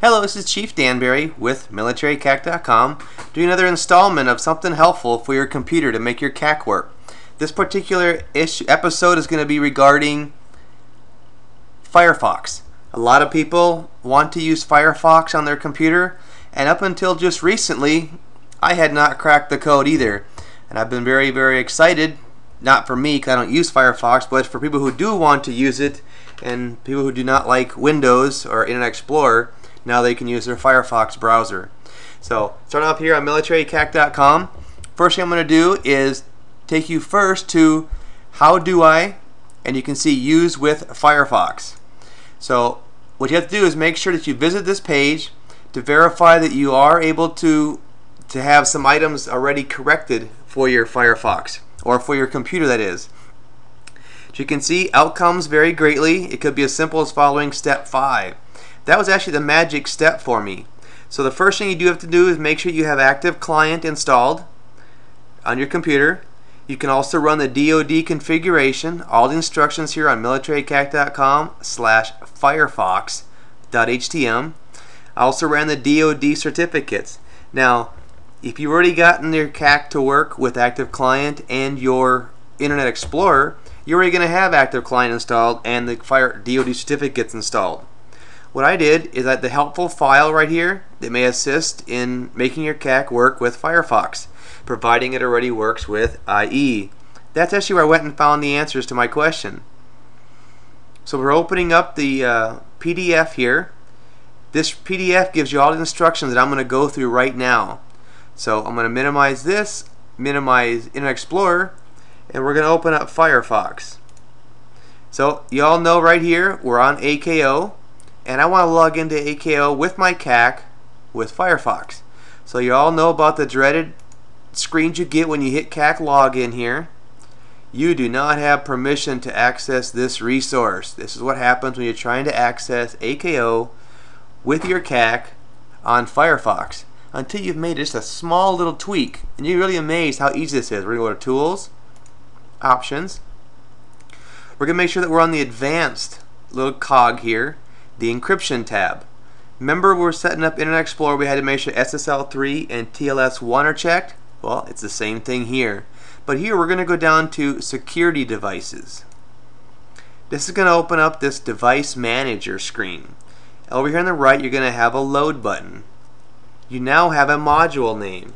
Hello, this is Chief Danberry with MilitaryCAC.com doing another installment of something helpful for your computer to make your CAC work. This particular issue, episode is going to be regarding Firefox. A lot of people want to use Firefox on their computer, and up until just recently, I had not cracked the code either. And I've been very, very excited, not for me because I don't use Firefox, but for people who do want to use it and people who do not like Windows or Internet Explorer now they can use their Firefox browser. So starting off here on militarycac.com, first thing I'm going to do is take you first to how do I, and you can see use with Firefox. So what you have to do is make sure that you visit this page to verify that you are able to to have some items already corrected for your Firefox or for your computer that is. As you can see, outcomes vary greatly. It could be as simple as following step 5. That was actually the magic step for me. So the first thing you do have to do is make sure you have ActivClient installed on your computer. You can also run the DoD configuration. All the instructions here on militarycac.com slash firefox.htm. I also ran the DoD certificates. Now, if you've already gotten your CAC to work with ActivClient and your Internet Explorer, you're already going to have ActivClient installed and the Fire DoD certificates installed. What I did is that the helpful file right here that may assist in making your CAC work with Firefox, providing it already works with IE. That's actually where I went and found the answers to my question. So we're opening up the uh, PDF here. This PDF gives you all the instructions that I'm going to go through right now. So I'm going to minimize this, minimize Internet Explorer, and we're going to open up Firefox. So you all know right here we're on AKO and I want to log into AKO with my CAC with Firefox. So you all know about the dreaded screens you get when you hit CAC login here. You do not have permission to access this resource. This is what happens when you're trying to access AKO with your CAC on Firefox until you've made just a small little tweak. And you're really amazed how easy this is. We're going to go to Tools, Options. We're going to make sure that we're on the Advanced little cog here the encryption tab. Remember we are setting up Internet Explorer, we had to make sure SSL3 and TLS1 are checked? Well, it's the same thing here. But here we're going to go down to security devices. This is going to open up this device manager screen. Over here on the right you're going to have a load button. You now have a module name.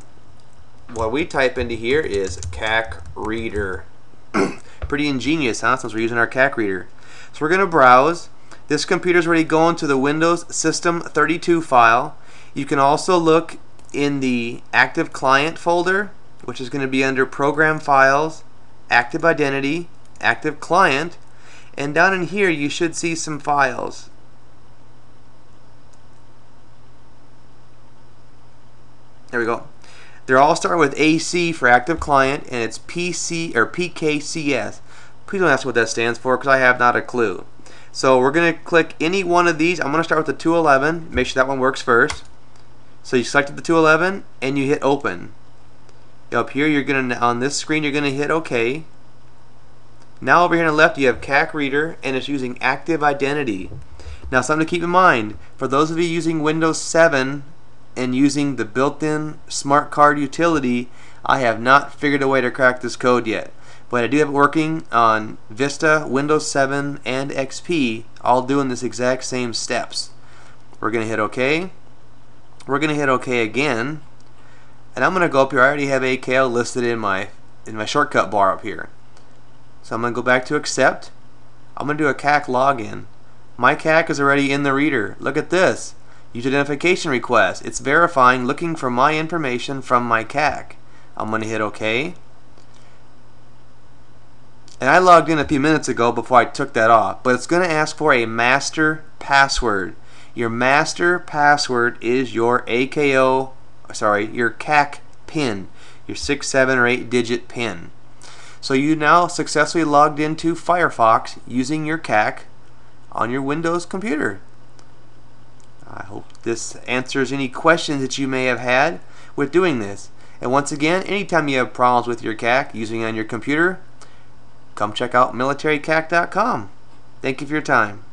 What we type into here is CAC reader. Pretty ingenious, huh? Since we're using our CAC reader. So we're going to browse this computer is already going to the Windows System 32 file. You can also look in the ActivClient folder, which is going to be under Program Files, ActivIdentity, Active Client, and down in here you should see some files. There we go. They're all starting with AC for ActivClient, and it's PC or PKCS. Please don't ask what that stands for because I have not a clue. So we're going to click any one of these. I'm going to start with the 211. Make sure that one works first. So you selected the 211 and you hit open. Up here you're going to on this screen you're going to hit OK. Now over here on the left you have CAC Reader and it's using ActivIdentity. Now something to keep in mind for those of you using Windows 7 and using the built-in smart card utility I have not figured a way to crack this code yet. But I do have it working on Vista, Windows 7, and XP, all doing this exact same steps. We're going to hit OK. We're going to hit OK again. And I'm going to go up here. I already have AKO listed in my in my shortcut bar up here. So I'm going to go back to accept. I'm going to do a CAC login. My CAC is already in the reader. Look at this. Use identification request. It's verifying looking for my information from my CAC. I'm going to hit OK. And I logged in a few minutes ago before I took that off. But it's going to ask for a master password. Your master password is your AKO, sorry, your CAC pin, your 6, 7, or 8 digit pin. So you now successfully logged into Firefox using your CAC on your Windows computer. I hope this answers any questions that you may have had with doing this. And once again, anytime you have problems with your CAC using on your computer, come check out militarycac.com. Thank you for your time.